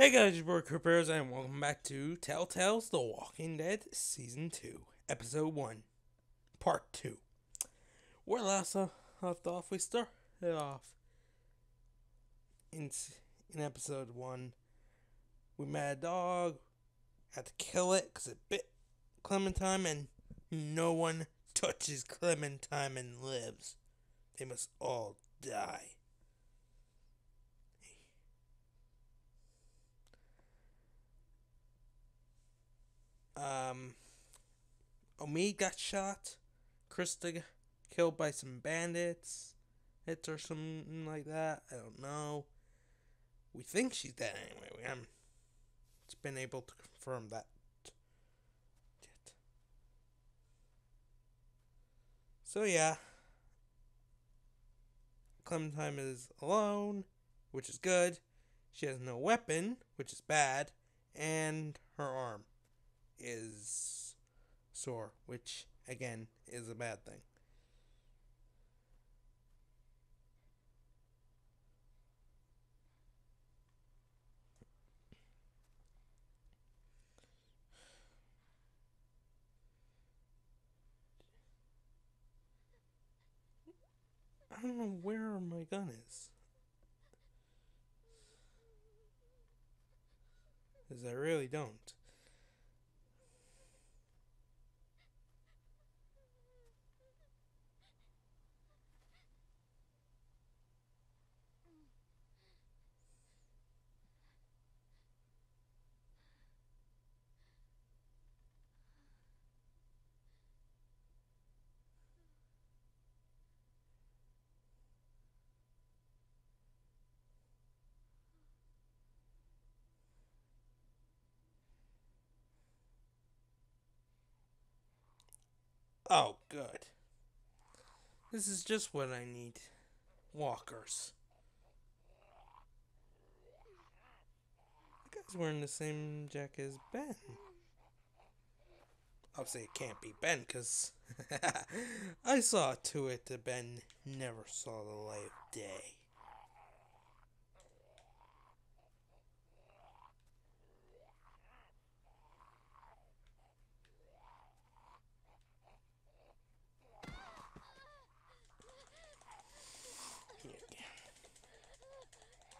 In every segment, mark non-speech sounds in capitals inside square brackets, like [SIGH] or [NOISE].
Hey guys, your boy Creepers, and welcome back to Telltale's The Walking Dead Season 2, Episode 1, Part 2. Where last left off, we started off in, in Episode 1. We met a dog, had to kill it because it bit Clementine, and no one touches Clementine and lives. They must all die. Um, Omid got shot. Christa killed by some bandits. Hits or something like that. I don't know. We think she's dead anyway. We haven't been able to confirm that. So yeah. Clementine is alone, which is good. She has no weapon, which is bad, and her arm is sore, which again is a bad thing. I don't know where my gun is. Because I really don't. Oh, good. This is just what I need. Walkers. The guy's wearing the same jacket as Ben. Obviously, it can't be Ben, because [LAUGHS] I saw to it that Ben never saw the light of day.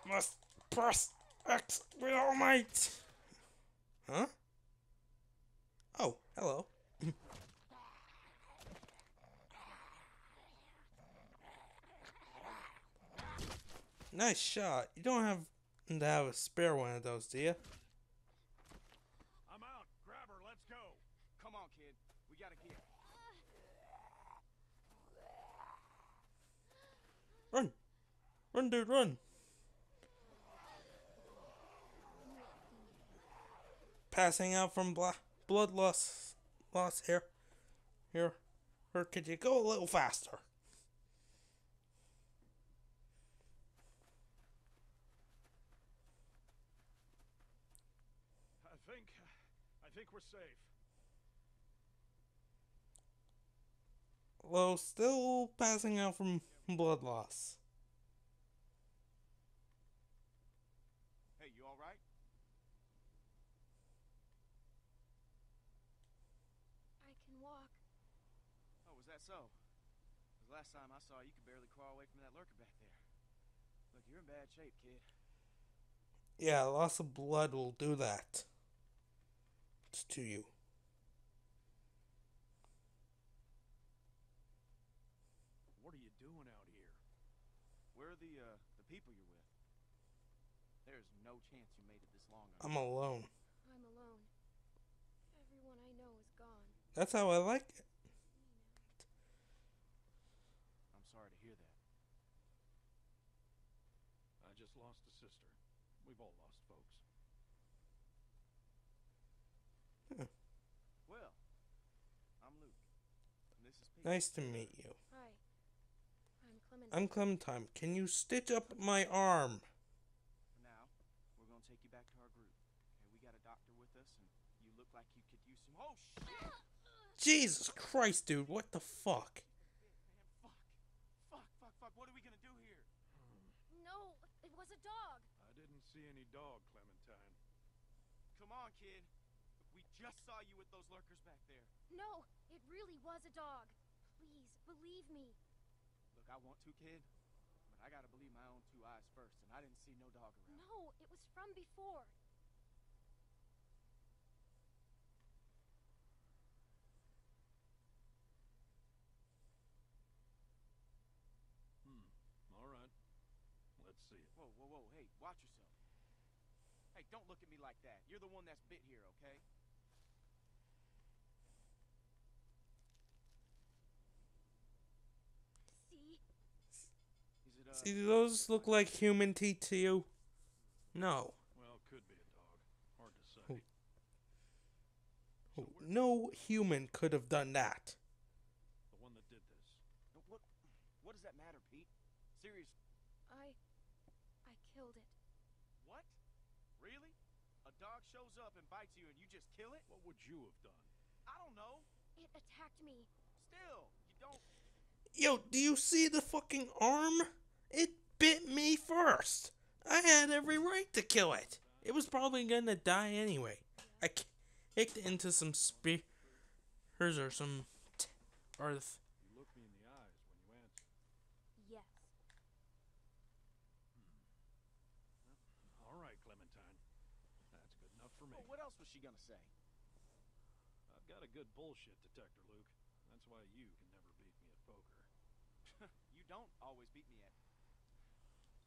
Must press X with all might. Huh? Oh, hello. [LAUGHS] nice shot. You don't have to have a spare one of those, do you? I'm out. Grab her. Let's go. Come on, kid. We gotta get. Run! Run, dude, run! Passing out from bla- blood loss, loss here. Here. Or could you go a little faster? I think. I think we're safe. Well, still passing out from blood loss. Hey, you all right? I can walk. Oh, was that so? 'Cause last time I saw you, you could barely crawl away from that lurker back there. Look, you're in bad shape, kid. Yeah, loss of blood will do that. It's to you. What are you doing out here? Where are the uh the people you're with? There's no chance you made it this long. I'm alone. I'm alone. Everyone I know is gone. That's how I like it. I'm sorry to hear that. I just lost a sister. We've all lost folks. Well, I'm Luke. And this is Pete. Nice to meet you. Hi. I'm Clementine. I'm Clementine. Can you stitch up my arm? For now, we're gonna take you back to our group. Okay, we got a doctor with us, and you look like you could use some. Oh shit! Jesus Christ, dude. What the fuck? Man, fuck, fuck, fuck, fuck. What are we gonna do here? No, it was a dog. I didn't see any dog, Clementine. Come on, kid. We just saw you with those lurkers back there. No, it really was a dog. Please, believe me. Look, I want to, kid, but I gotta believe my own two eyes first, and I didn't see no dog around. No, it was from before. Hmm. All right. Let's see it. Whoa, whoa, whoa, hey, watch yourself. Hey, don't look at me like that. You're the one that's bit here, okay? See? Is it, uh... See, do those look like human teeth to you? No. Well, could be a dog. Hard to say. Oh. No human could have done that. The one that did this. But What, what does that matter, Pete? Serious. I. I killed it. What? Really? A dog shows up and bites you and you just kill it? What would you have done? I don't know. It attacked me. Still, you don't... Yo, do you see the fucking arm? It bit me first. I had every right to kill it. It was probably gonna die anyway. I kicked it into some spears or some t- earth. You me in the eyes when you answered. Yes. Hmm. All right, Clementine. That's good enough for me. What else was she gonna say? I've got a good bullshit detector, Luke. That's why you can never beat me at poker. [LAUGHS] you don't always beat me at...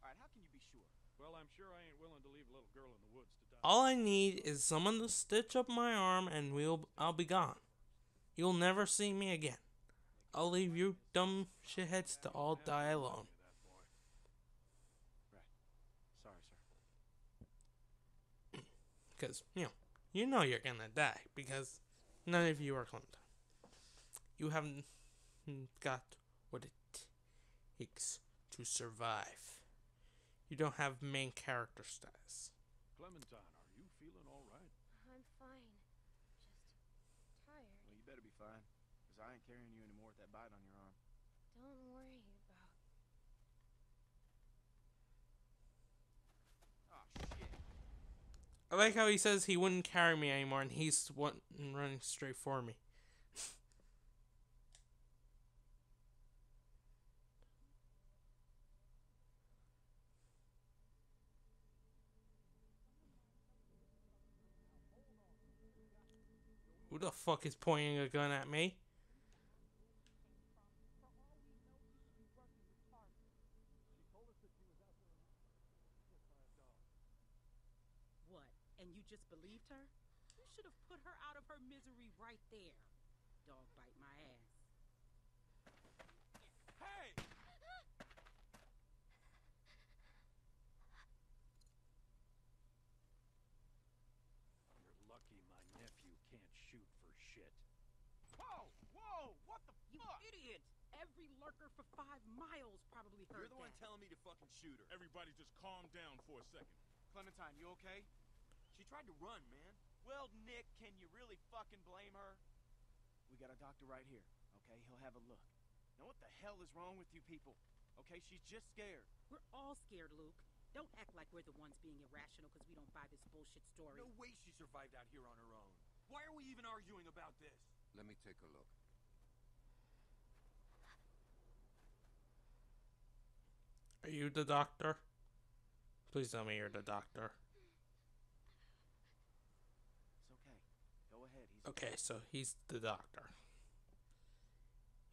Alright, how can you be sure? Well, I'm sure I ain't willing to leave a little girl in the woods to die. All I need is someone to stitch up my arm and we'll I'll be gone. You'll never see me again. I'll leave you dumb shitheads to all die alone. That. Sorry, sir. [CLEARS THROAT] Because, you know, you know you're gonna die because none of you are Clementine. You haven't got what it takes to survive. You don't have main character status. Clementine, are you feeling all right? I'm fine. Just tired. Well, you better be fine, because I ain't carrying you anymore with that bite on your arm. Don't worry about. Oh, shit. I like how he says he wouldn't carry me anymore and he's one running straight for me. Who the fuck is pointing a gun at me? What? And you just believed her? You should have put her out of her misery right there. Dog bite my ass. Hey! You're lucky my nephew can't shoot for shit. Whoa! Whoa! What the You fuck? idiot! Every lurker for five miles probably heard You're the one that. telling me to fucking shoot her. Everybody just calm down for a second. Clementine, you okay? She tried to run, man. Well, Nick, can you really fucking blame her? We got a doctor right here, okay? He'll have a look. Now, what the hell is wrong with you people? Okay, she's just scared. We're all scared, Luke. Don't act like we're the ones being irrational because we don't buy this bullshit story. No way she survived out here on her own. Why are we even arguing about this? Let me take a look. Are you the doctor? Please tell me you're the doctor. It's okay. Go ahead. He's Okay, so he's the doctor.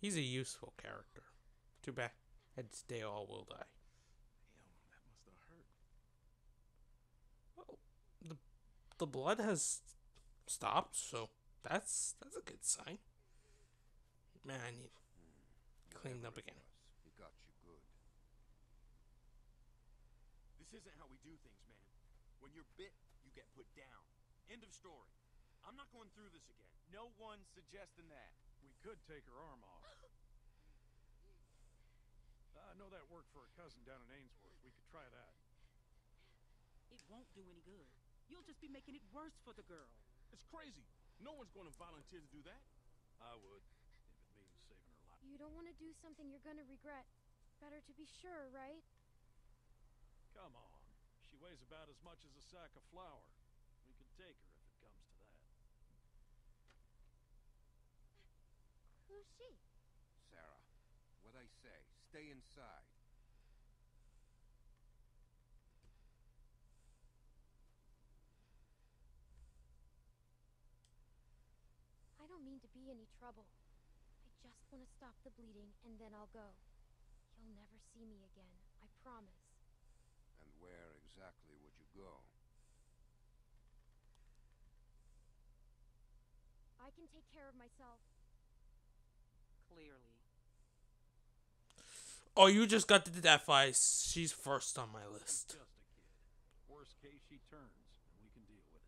He's a useful character. Too bad. It's they all will die. Damn, that must have hurt. Well, the the blood has stopped, so that's that's a good sign. Man, I need cleaned up again. He got you good. This isn't how we do things, man. When you're bit, you get put down. End of story. I'm not going through this again. No one's suggesting that. We could take her arm off. [GASPS] I know that worked for a cousin down in Ainsworth. We could try that. It won't do any good. You'll just be making it worse for the girl. It's crazy. No one's going to volunteer to do that. I would, if it means saving her life. You don't want to do something you're gonna regret. Better to be sure, right? Come on weighs about as much as a sack of flour. We could take her if it comes to that. Who's she? Sarah. What I say, stay inside. I don't mean to be any trouble. I just want to stop the bleeding and then I'll go. You'll never see me again, I promise. And where exactly would you go? I can take care of myself. Clearly. Oh, you just got the death eyes. She's first on my list. Just a kid. Worst case, she turns, and we can deal with it.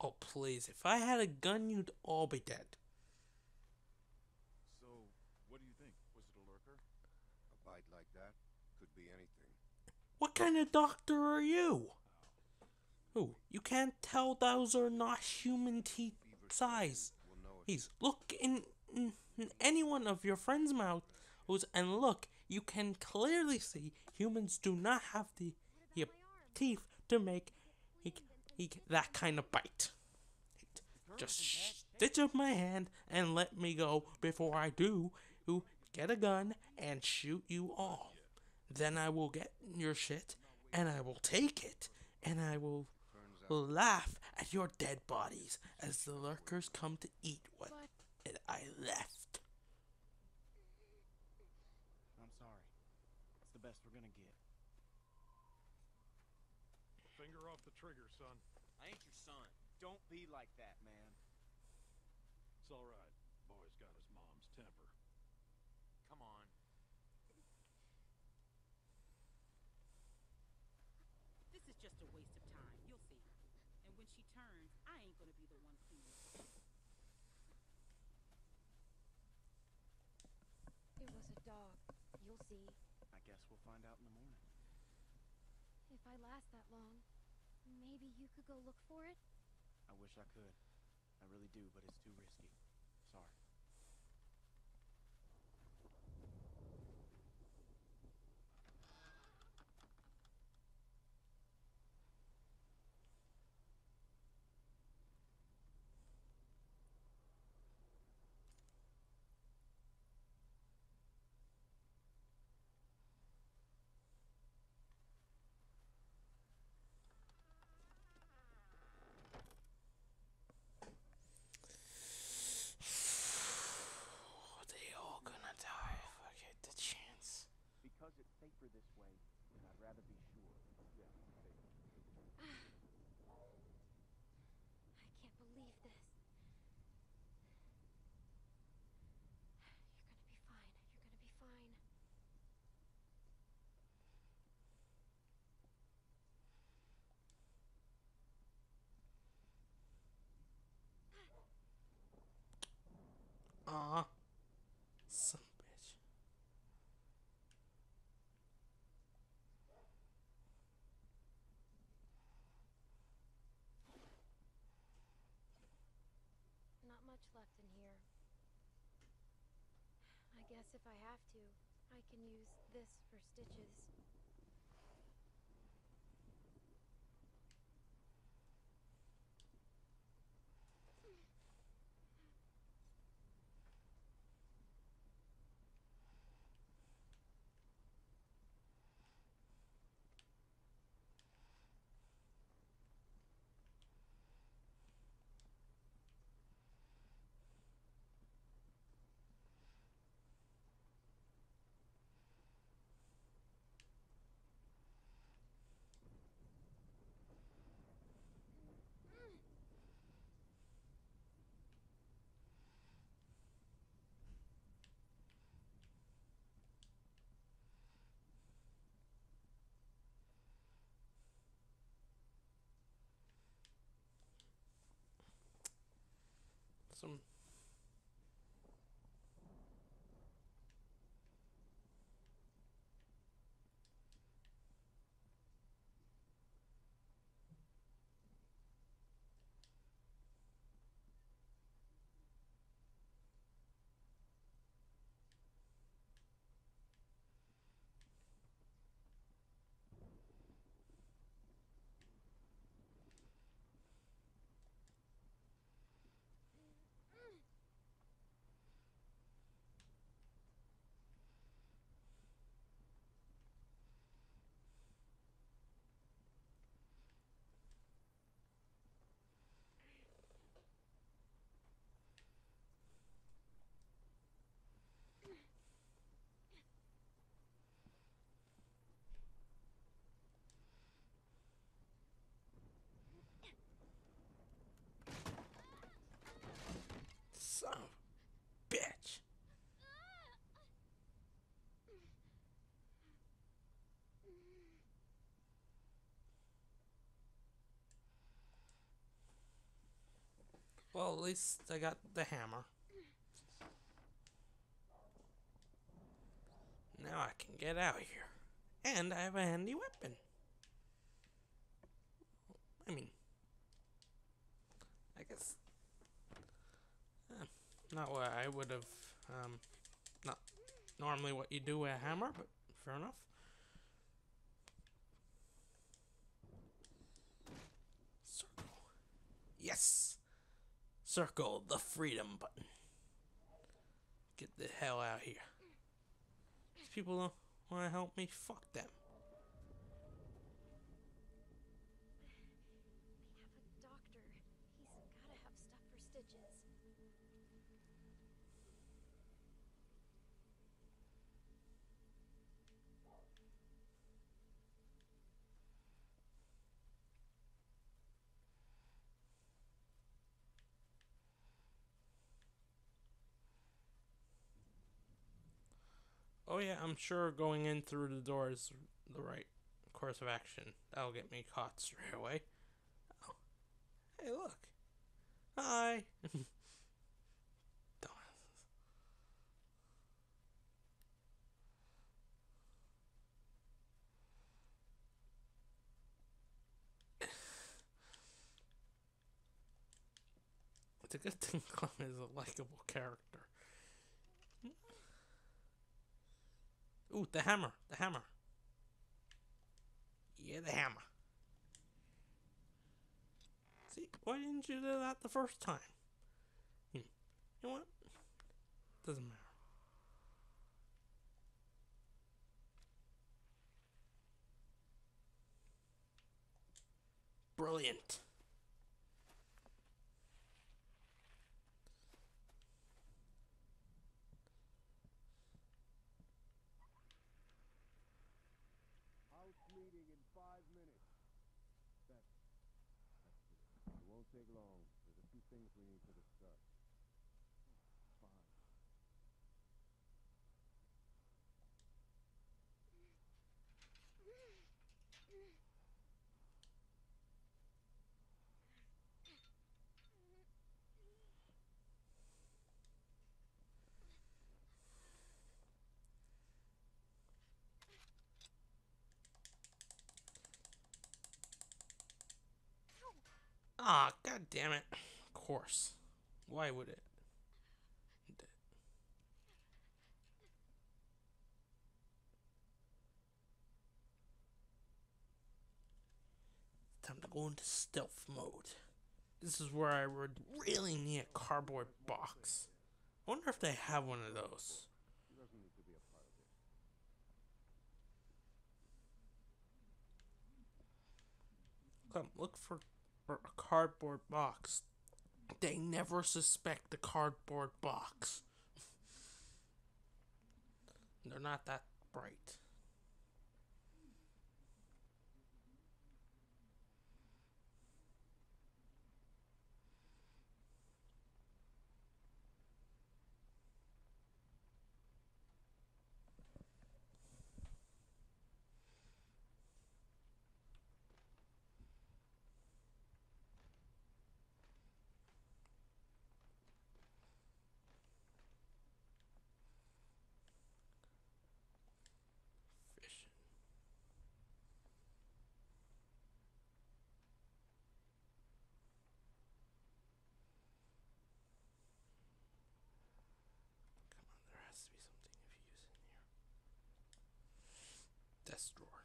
Oh, please. If I had a gun, you'd all be dead. So, what do you think? Was it a lurker? A bite like that could be anything. What kind of doctor are you? Who? You can't tell those are not human teeth size. Please look in, in, in any one of your friends' mouths and look. You can clearly see humans do not have the yep, teeth to make he, he, that kind of bite. Just stitch up my hand and let me go before I do you get a gun and shoot you all. Then I will get your shit and I will take it and I will Turns out will laugh at your dead bodies as the lurkers come to eat what I left. I'm sorry. It's the best we're gonna get. Finger off the trigger, son. I ain't your son. Don't be like that, man. It's all right. Boy's got his mom's temper. Come on. This is just a waste of time. You'll see. And when she turns, I ain't gonna be the one pleased. it was a dog. You'll see. I guess we'll find out in the morning. If I last that long, maybe you could go look for it? I wish I could. I really do, but it's too risky. Sorry. they all gonna die if I get the chance. Because it's safer this way, and I'd rather be sure. Yeah, safer. I can't believe this. You're gonna be fine. You're gonna be fine. Aw. Some bitch. Not much left in here. I guess if I have to, I can use this for stitches. Some. Well, at least I got the hammer. Now I can get out of here. And I have a handy weapon. I mean, I guess eh, not what I would have, um, not normally what you do with a hammer, but fair enough. Circle. Yes! Circle the freedom button. Get the hell out of here. These people don't want to help me. Fuck them. We have a doctor. He's gotta have stuff for stitches. Oh yeah, I'm sure going in through the door is the right course of action. That'll get me caught straight away. Oh. Hey, look. Hi. [LAUGHS] It's a good thing Clem is a likable character. Ooh, the hammer. The hammer. Yeah, the hammer. See, why didn't you do that the first time? Hmm. You know what? Doesn't matter. Brilliant. House meeting in five minutes. That, that's it. It won't take long. There's a few things we need to discuss. Fine. Ah, god damn it. Of course. Why would it? Time to go into stealth mode. This is where I would really need a cardboard box. I wonder if they have one of those. Come, look for, for a cardboard box. They never suspect the cardboard box. [LAUGHS] They're not that bright. Fishing. Come on, there has to be something of use in here. Desk drawer.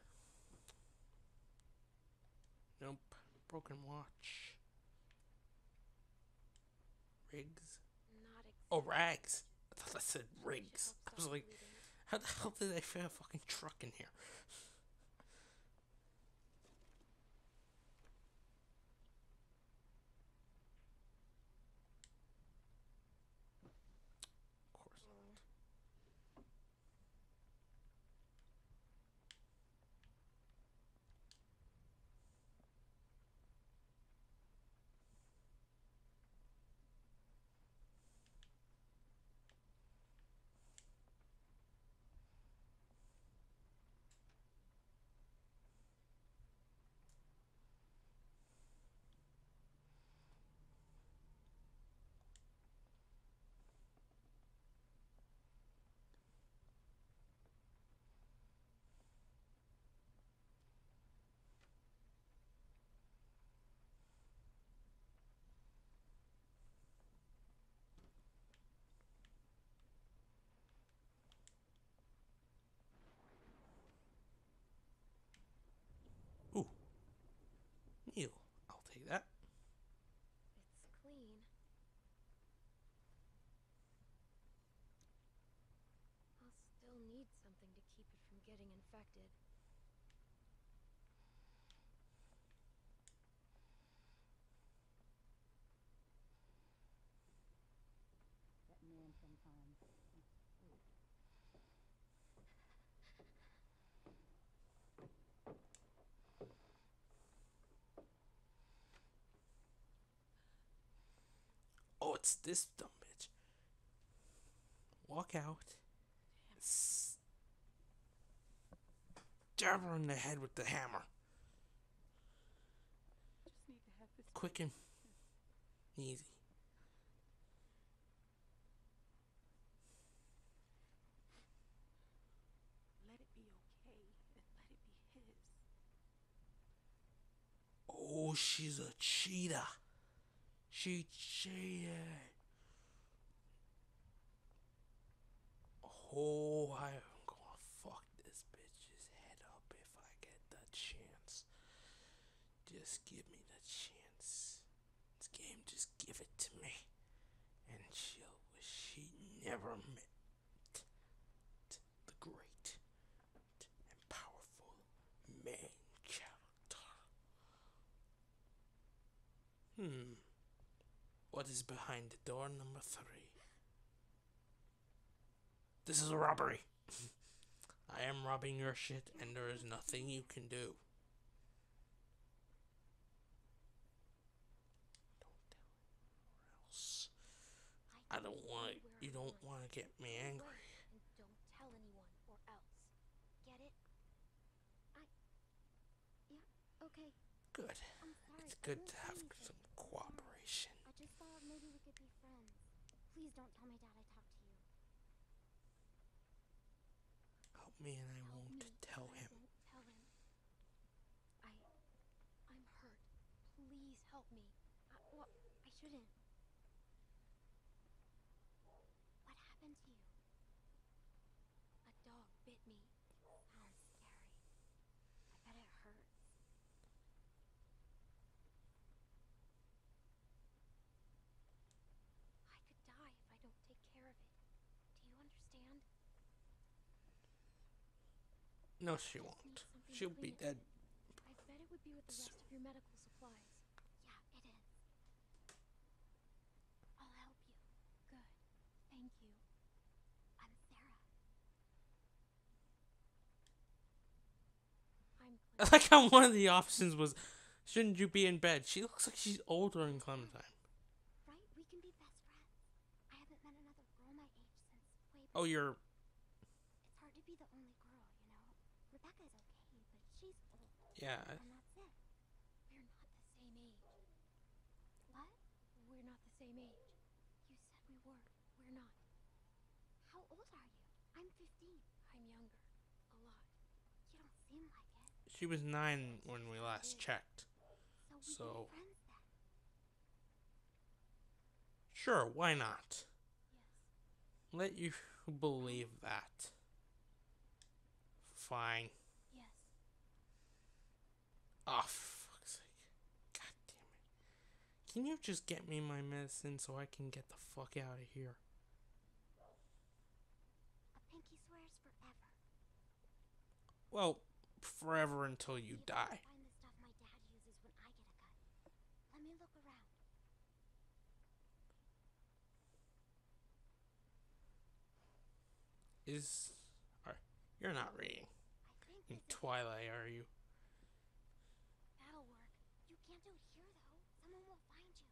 Nope. Broken watch. Rigs. Not exactly. Oh, rags. I thought I said rigs. I was like, how the hell did they fit a fucking truck in here? Of course not. meal. I'll take that. It's clean. I'll still need something to keep it from getting infected. That man sometimes. Oh, it's this dumb bitch. Walk out. Jab her in the head with the hammer. Quick and easy. Let it be okay let it be his. Oh, she's a cheetah. She cheated. Oh, I am gonna fuck this bitch's head up if I get the chance. Just give me the chance. This game, just give it to me. And she'll wish she never met the great and powerful main character. Hmm. What is behind the door number three? This is a robbery. [LAUGHS] I am robbing your shit, and there is nothing you can do. Don't tell anyone or else. I don't can want see where you I don't want to get me angry. And don't tell anyone or else. Get it? I. Yeah, okay. Good. It's good to have some cooperation. I just thought maybe we could be friends. Please don't tell my dad I talked to you. Oh, Help me, and I won't tell him. I. I'm hurt. Please help me. I, well, I shouldn't. What happened to you? A dog bit me. Sounds scary. I bet it hurts. I could die if I don't take care of it. Do you understand? No, she won't. She'll be dead. I bet it would be with the rest of your medical supplies. Yeah, it is. I'll help you. Good. Thank you. I'm Sarah. I'm [LAUGHS] I like how one of the options was, shouldn't you be in bed? She looks like she's older than Clementine. right? We can be best friends. I haven't met another girl my age since way oh, back. Oh, you're. It's hard to be the only girl, you know. Rebecca's okay, but she's old. Yeah. And that's it. We're not the same age. What? We're not the same age. You said we were. We're not. How old are you? I'm 15. I'm younger. A lot. You don't seem like it. She was nine when we last checked. So we So- be friends then. Sure, why not? Yes. Let you believe that. Fine. Oh, fuck's sake. God damn it. Can you just get me my medicine so I can get the fuck out of here? A pinky swears forever. Well, forever until you See if I can die. Find the stuff my dad uses when I get a cut. Let me look around. Is. Are, you're not reading in Twilight, are you? That'll work. You can't do it here, though. Someone will find you.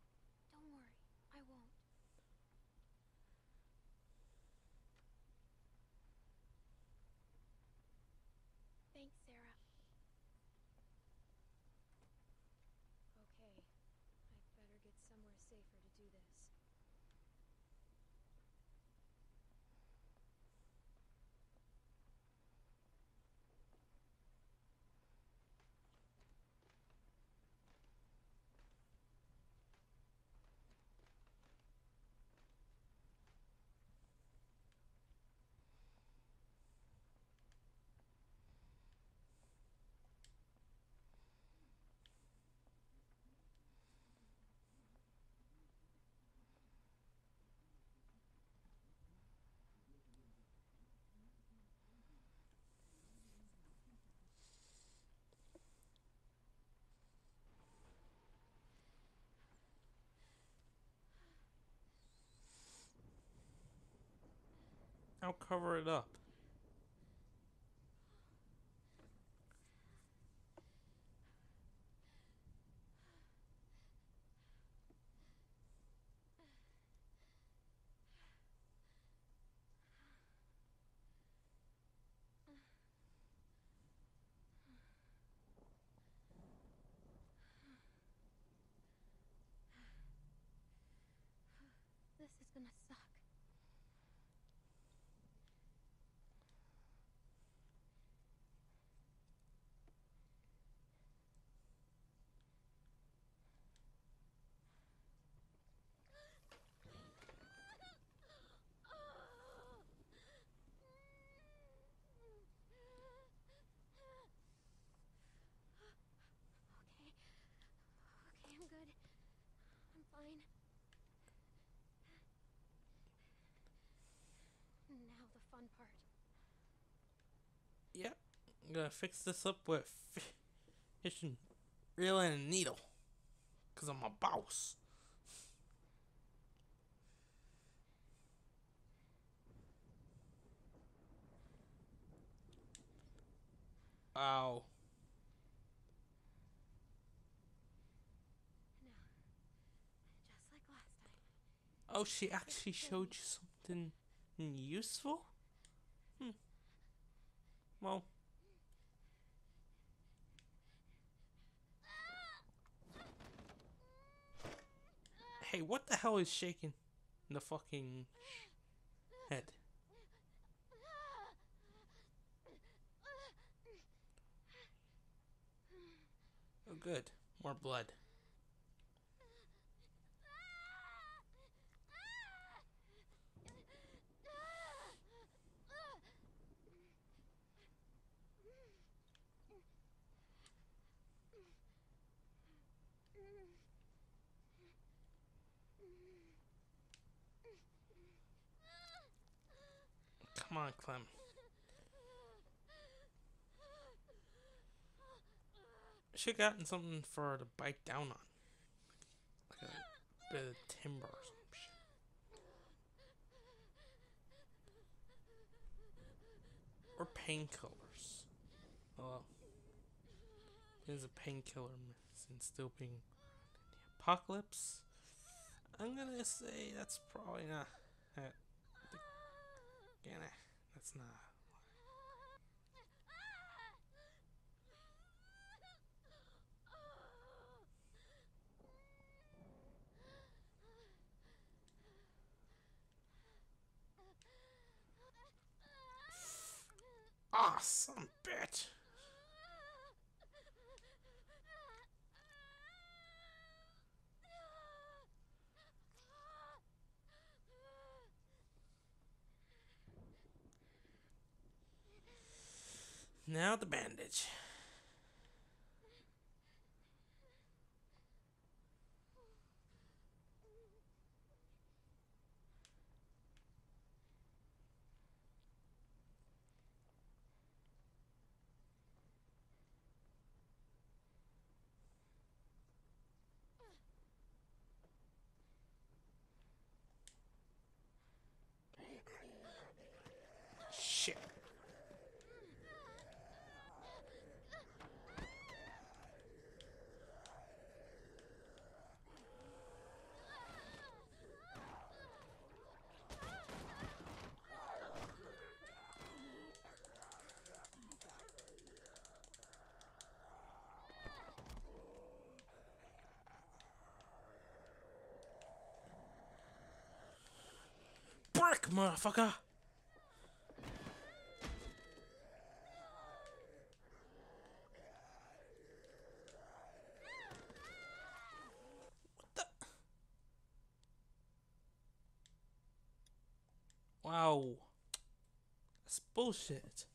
Don't worry. I won't. Thanks, Sarah. Okay. I'd better get somewhere safer to do this. I'll cover it up. This is gonna suck. Okay. Okay, I'm good. I'm fine. Now the fun part. Yep. I'm gonna fix this up with fishing reel and a needle. Cause I'm a boss. Ow. Oh, she actually showed you something useful? Hmm. Well. Hey, what the hell is shaking the fucking head? Oh, good. More blood. Come on, Clem. Should gotten something for her to bite down on. Like a bit of timber or some shit. Or painkillers. Oh, well, there's a painkiller medicine still being in the apocalypse. I'm gonna say that's probably not. Yeah, nah, that's not. Bitch. Now the bandage. Shit. Brick, motherfucker! Wow. That's bullshit.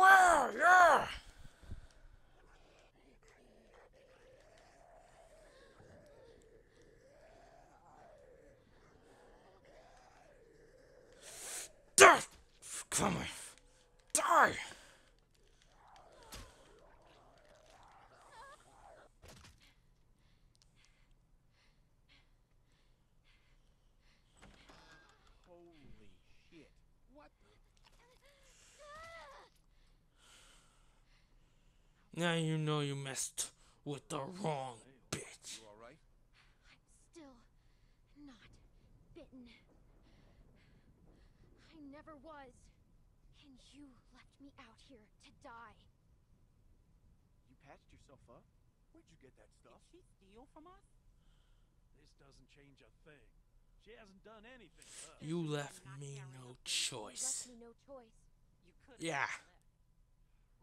Square, yeah. Come on. Die! Holy shit. What? Now you know you messed with the wrong bitch. You alright? I'm still not bitten. I never was. And you left me out here to die. You patched yourself up? Where'd you get that Did stuff? she steal from us? This doesn't change a thing. She hasn't done anything to us. You left me no a thing. You left choice. me no choice. You could Yeah.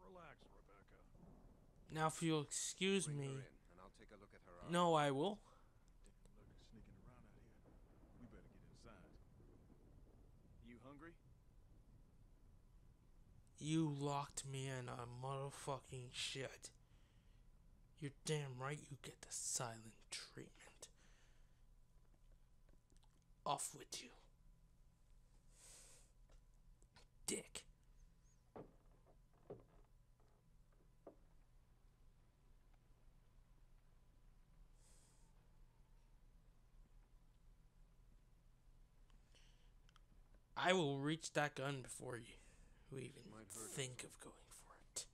Relax, Rebecca. Now, if you'll excuse Bring me. and I'll take a look at her. No, I will. Look, sneaking around out here. We better get inside. You hungry? You locked me in a motherfucking shit. You're damn right you get the silent treatment. Off with you. Dick. I will reach that gun before you, you even Might hurt her. think of going for it.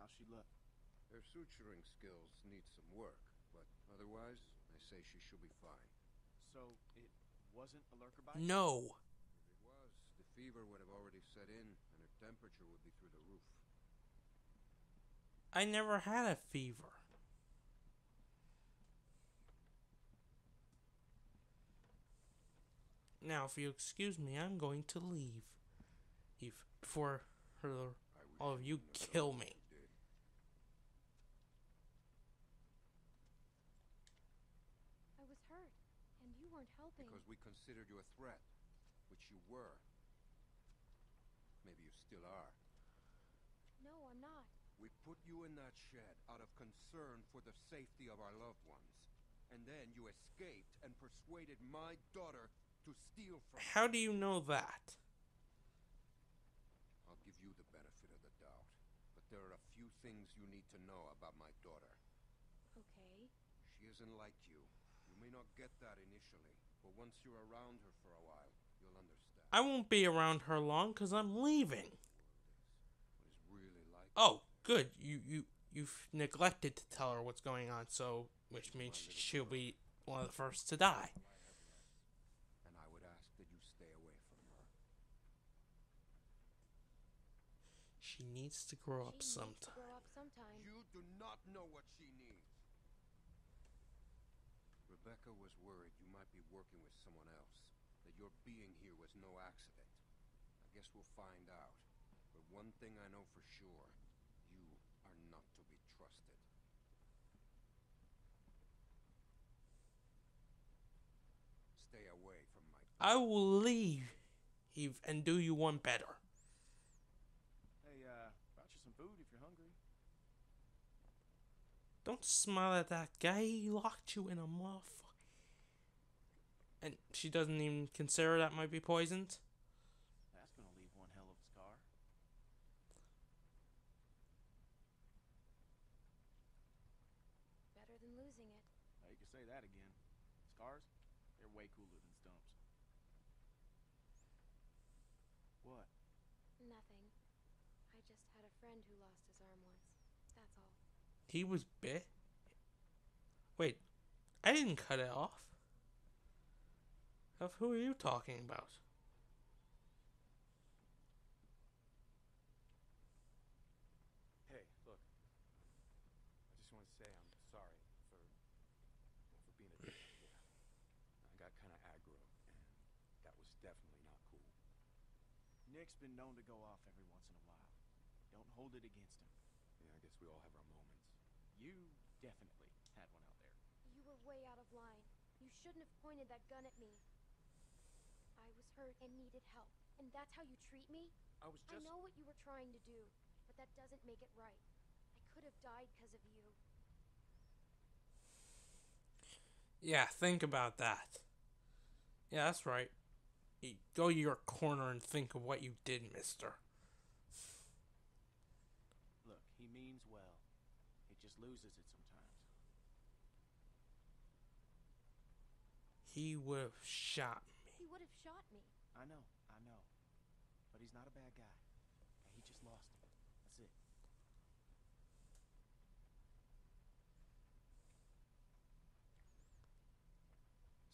How's she look? Her suturing skills need some work, but otherwise, I say she should be fine. So, it wasn't a lurker bite? No. If it was, the fever would have already set in, and her temperature would be through the roof. I never had a fever. Now, if you excuse me, I'm going to leave. Eve, before her, I all of you kill me. what you did. I was hurt, and you weren't helping. Because we considered you a threat, which you were. Maybe you still are. No, I'm not. We put you in that shed out of concern for the safety of our loved ones. And then you escaped and persuaded my daughter to steal from. How do you know that? I'll give you the benefit of the doubt. But there are a few things you need to know about my daughter. Okay. She isn't like you. You may not get that initially, but once you're around her for a while, you'll understand. I won't be around her long because I'm leaving. Really like. Oh, good. You you you've neglected to tell her what's going on, so which means she'll be one of the first to die. And I would ask that you stay away from her. She needs to grow up she needs to sometime. grow up sometime. You do not know what she needs. Rebecca was worried you might be working with someone else, that your being here was no accident. I guess we'll find out. But one thing I know for sure you are not to be trusted. Stay away from my. I will leave, Eve, and do you one better. Hey, uh, brought you some food if you're hungry. Don't smile at that guy. He locked you in a motherfucker. And she doesn't even consider that might be poisoned. That's gonna leave one hell of a scar. Better than losing it. Now, you can say that again. Scars, they're way cooler than stumps. What? Nothing. I just had a friend who lost his arm once. That's all. He was bit. Wait, I didn't cut it off. Of who are you talking about? Hey, look. I just want to say I'm sorry for for being a dick. Yeah. I got kind of aggro, and that was definitely not cool. Nick's been known to go off every once in a while. Don't hold it against him. Yeah, I guess we all have our moments. You definitely had one out there. You were way out of line. You shouldn't have pointed that gun at me. I was hurt and needed help, and that's how you treat me? I was just- I know what you were trying to do, but that doesn't make it right. I could have died because of you. Yeah, think about that. Yeah, that's right. You go to your corner and think of what you did, mister. Look, he means well. He just loses it sometimes. He would have shot me. He would have shot me. I know, I know. But he's not a bad guy. He just lost it. That's it.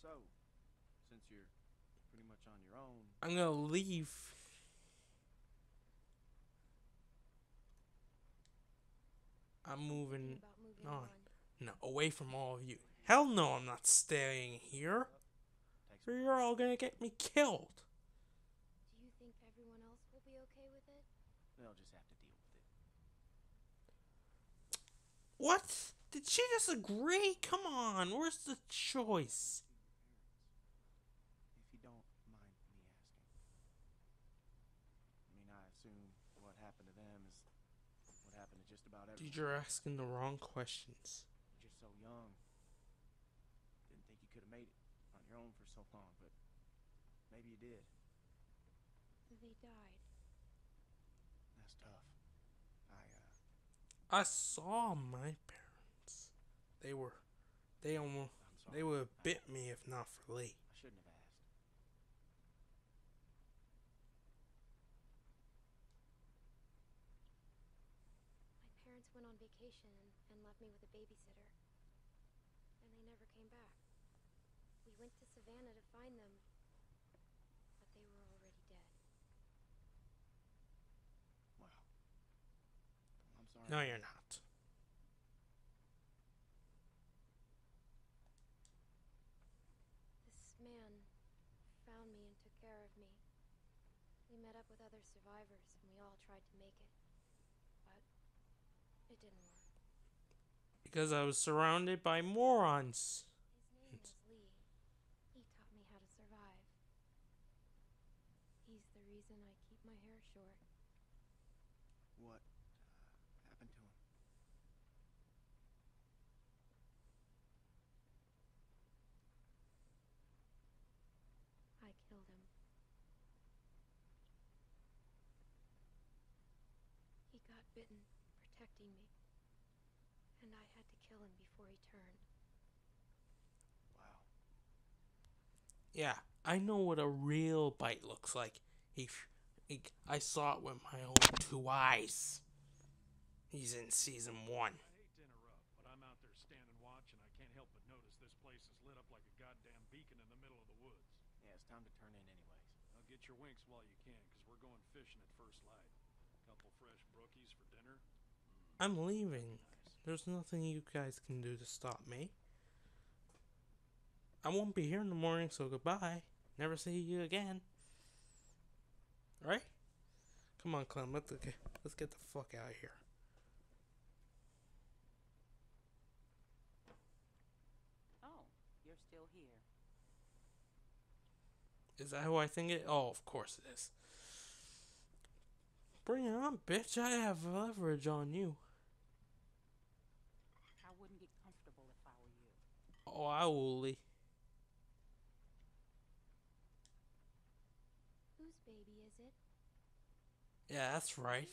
So, since you're pretty much on your own, I'm gonna leave. I'm moving moving on. on. no away from all of you. Hell no, I'm not staying here. takes Or you're all gonna get me killed. Do you think everyone else will be okay with it? they'll just have to deal with it. What? Did she just agree? Come on, where's the choice? If you don't mind me asking. I mean, I assume what happened to them is what happened to just about everyone. Dude, you're asking the wrong questions. You're just so young. Didn't think you could have made it on your own for so long, but maybe you did. They died. That's tough. I, uh, I saw my parents. They were, they almost, they would have bit me if not for Lee. I shouldn't have asked. My parents went on vacation and, and left me with a babysitter. And they never came back. We went to Savannah to find them, but they were already dead. Wow. I'm sorry. No, you're not. This man found me and took care of me. We met up with other survivors and we all tried to make it. But it didn't work. Because I was surrounded by morons. His name was Lee. He taught me how to survive. He's the reason I keep my hair short. What uh, happened to him? I killed him. He got bitten, protecting me. And I had to kill him before he turned. Wow. Yeah, I know what a real bite looks like. He, he, I saw it with my own two eyes. He's in season one. I hate to interrupt, but I'm out there standing watch, and I can't help but notice this place is lit up like a goddamn beacon in the middle of the woods. Yeah, it's time to turn in anyways. Now get your winks while you can, 'cause we're going fishing at first light. Couple fresh brookies for dinner. I'm leaving. There's nothing you guys can do to stop me. I won't be here in the morning, so goodbye. Never see you again. Right? Come on, Clem. Let's get, let's get the fuck out of here. Oh, you're still here. Is that who I think it? Oh, of course it is. Bring it on, bitch. I have leverage on you. I wouldn't get comfortable if I were you. Oh. Whose baby is it? Yeah, that's right.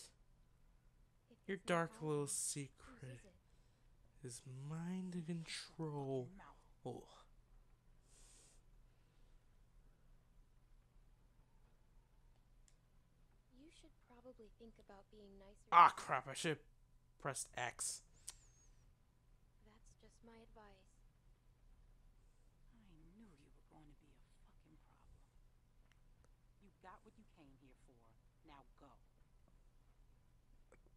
Your dark little secret is mind control. Oh. You should probably think about being nicer. Ah, crap. I should have pressed X. That's just my advice. I knew you were going to be a fucking problem. You got what you came here for. Now go.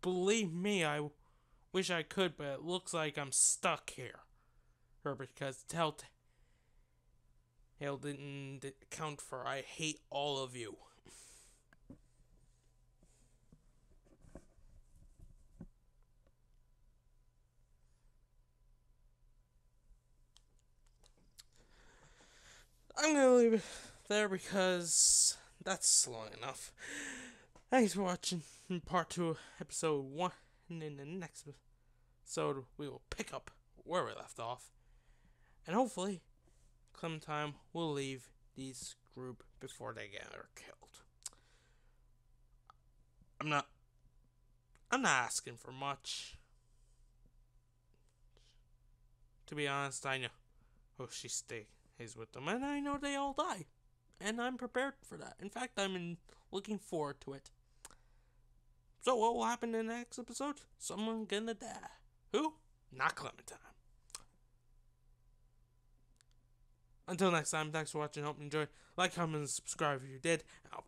Believe me, I wish I could, but it looks like I'm stuck here. Herbert, because Telltale didn't account for I hate all of you. I'm gonna leave it there because that's long enough. Thanks for watching part two, episode one. And in the next episode, we will pick up where we left off. And hopefully, Clementine will leave this group before they get her killed. I'm not. I'm not asking for much. To be honest, I know. Oh, she stays with them, and I know they all die, and I'm prepared for that. In fact, I'm in, looking forward to it. So, what will happen in the next episode? Someone gonna die. Who? Not Clementine. Until next time, thanks for watching. Hope you enjoyed. Like, comment, and subscribe if you did. I'll